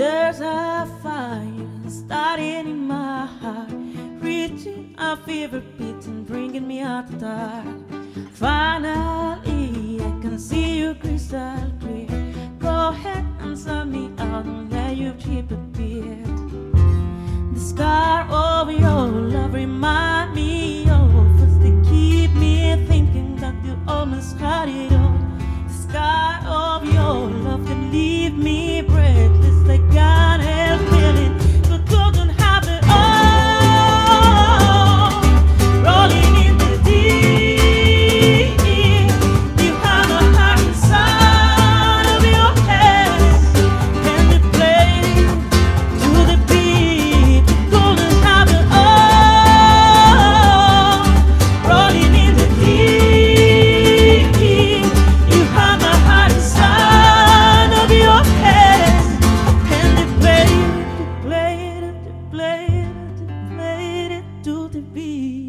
There's a fire starting in my heart, reaching a fever pitch and bringing me out the dark. Finally, I can see you crystal clear. Go ahead and sun me out. To the beat.